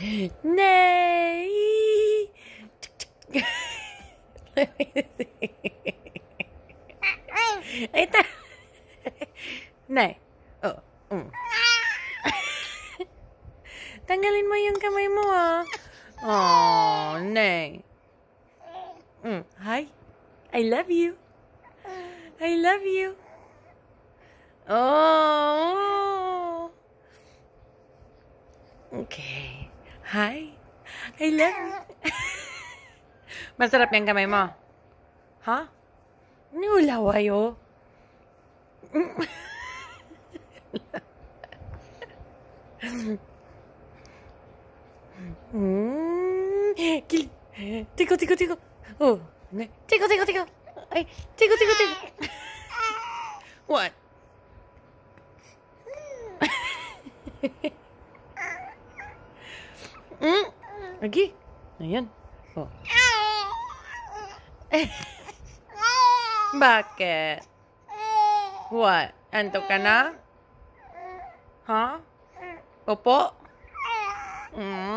Nay! Let me see. Ito. Nay. Oh. Mm. Tanggalin mo yung kamay mo, ah. Oh, Nay. Mm. Hi. I love you. I love you. Oh. Okay. Hi. I love you. Masarap yung kamay mo. Ha? Ini ulaway, oh. Hmm. Kil. Tiko, tiko, tiko. Oh. Ne. Tiko, tiko, tiko. Ay, tiko, tiko, tiko. What? Lagi. Ayan. Oh. Bakit? What? Antok ka na? Ha? Opo? Mm.